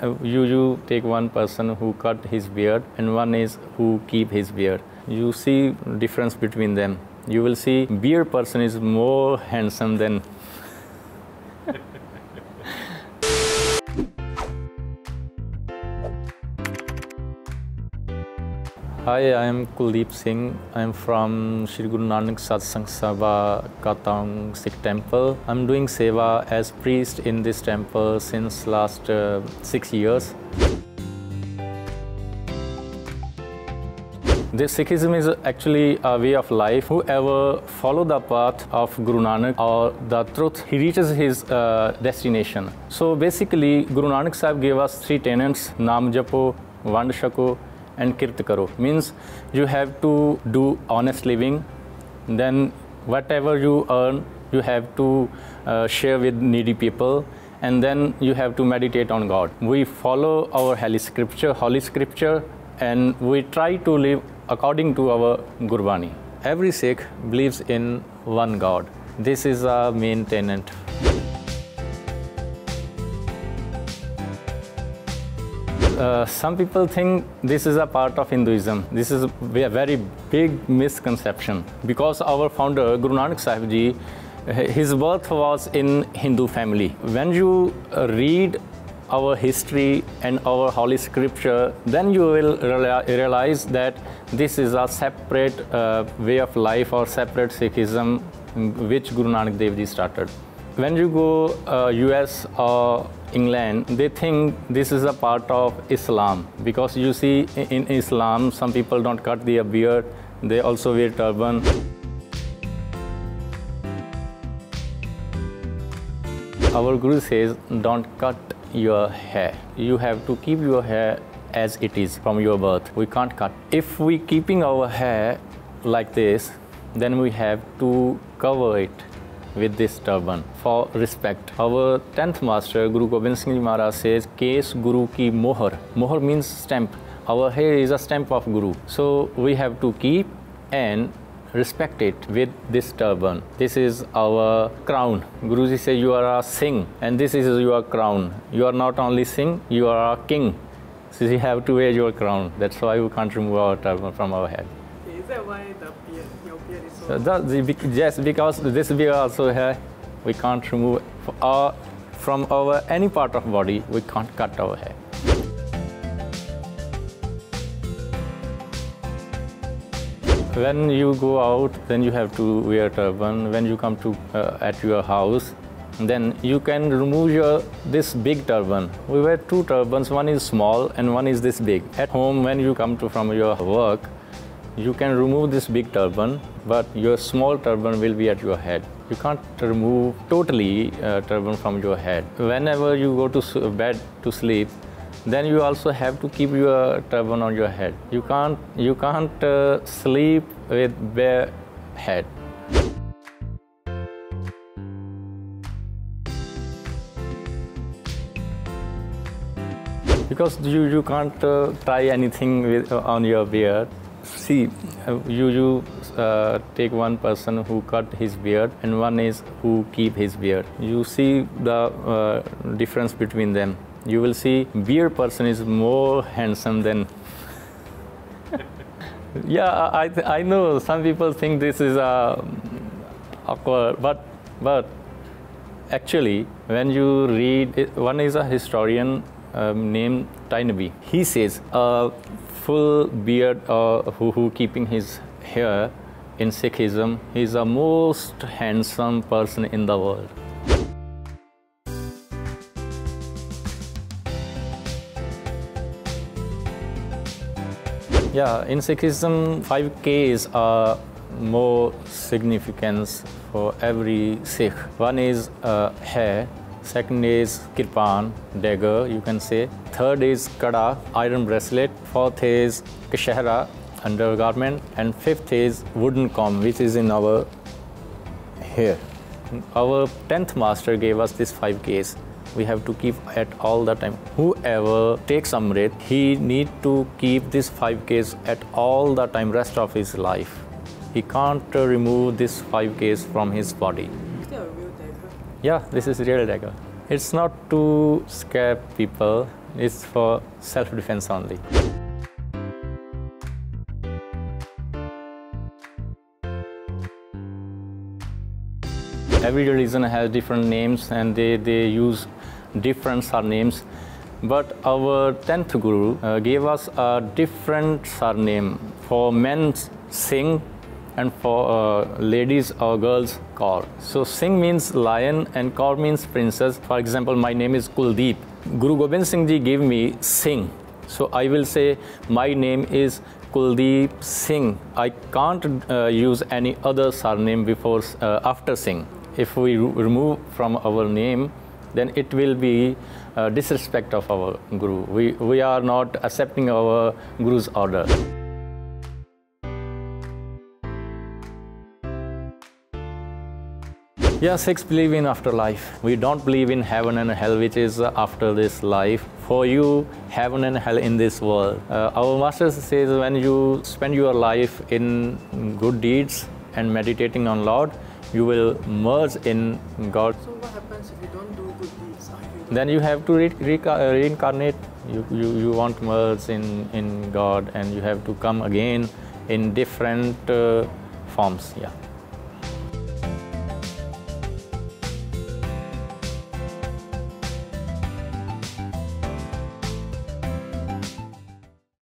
Uh, You, you take one person who cut his beard and one is who keep his beard. You see difference between them. You will see beard person is more handsome than Hi, I am Kuldeep Singh. I am from Shri Guru Nanak Satsang Sabha Katong Sikh Temple. I'm doing seva as priest in this temple since last uh, six years. This Sikhism is actually a way of life. Whoever follow the path of Guru Nanak or the truth, he reaches his uh, destination. So basically, Guru Nanak Sahib gave us three tenets: Naam Japo, Vand Chhako, and Kirt Karo. Means you have to do honest living. Then whatever you earn, you have to uh, share with needy people and then you have to meditate on God. We follow our holy scripture, holy scripture, and we try to live according to our Gurbani. Every Sikh believes in one God. This is our main tenet. Uh, some people think this is a part of Hinduism. This is a very big misconception because our founder Guru Nanak Sahib Ji, his birth was in Hindu family. When you read our history and our holy scripture, then you will realize that this is a separate uh, way of life or separate Sikhism which Guru Nanak Dev Ji started. When you go uh, US or England, they think this is a part of Islam because you see in Islam some people don't cut their beard, they also wear turban. Our Guru says, don't cut your hair. You have to keep your hair as it is from your birth. We can't cut. If we keeping our hair like this, then we have to cover it with this turban for respect. Our 10th master, Guru Gobind Singh Ji Maharaj says, Kes Guru ki mohar. Mohar means stamp. Our hair is a stamp of Guru. So we have to keep and respect it with this turban. This is our crown. Guruji says you are a Singh and this is your crown. You are not only Singh, you are a king. So you have to wear your crown. That's why we can't remove our turban from our head. Is that why the beard, your beard is so yes, because this beard also hair, we can't remove our, from our any part of body. We can't cut our hair. When you go out, then you have to wear turban. When you come to uh, at your house, then you can remove your this big turban. We wear two turbans. One is small and one is this big. At home, when you come to from your work, you can remove this big turban, but your small turban will be at your head. You can't remove totally uh, turban from your head. Whenever you go to bed to sleep, then you also have to keep your turban on your head. You can't you can't uh, sleep with bare head. because you, you can't uh, try anything with, uh, on your beard. See, uh, you, you uh, take one person who cut his beard and one is who keep his beard. You see the uh, difference between them. You will see beard person is more handsome than. yeah, I, I know some people think this is uh, awkward, but but Actually, when you read, it- one is a historian um, named Toynbee. He says a full beard uh, who, keeping his hair in Sikhism, he is the most handsome person in the world. Yeah, in Sikhism, 5Ks are more significance for every Sikh. One is uh, hair, second is kirpan, dagger, you can say. Third is kada, iron bracelet. Fourth is kachera, undergarment. And fifth is wooden comb, which is in our hair. Our 10th master gave us this 5Ks. We have to keep at all the time. Whoever takes Amrit, he need to keep this 5Ks at all the time, rest of his life. He can't remove this 5Ks from his body. Yeah, this is real dagger. It's not to scare people. It's for self-defense only. Every religion has different names and they, they use different surnames. But our 10th Guru uh, gave us a different surname. For men, Singh, and for uh, ladies or girls, Kaur. So Singh means lion and Kaur means princess. For example, my name is Kuldeep. Guru Gobind Singh Ji gave me Singh. So I will say my name is Kuldeep Singh. I can't uh, use any other surname before uh, after Singh. If we remove from our name, then it will be uh, disrespect of our Guru. We, we are not accepting our Guru's order. Yeah, Sikhs believe in afterlife. We don't believe in heaven and hell, which is after this life. For you, heaven and hell in this world. Uh, our master says when you spend your life in good deeds and meditating on Lord, you will merge in God. So what happens if you don't do good deeds? Then you have to re- re- reincarnate. You, you, you want merge in, in God and you have to come again in different uh, forms. Yeah.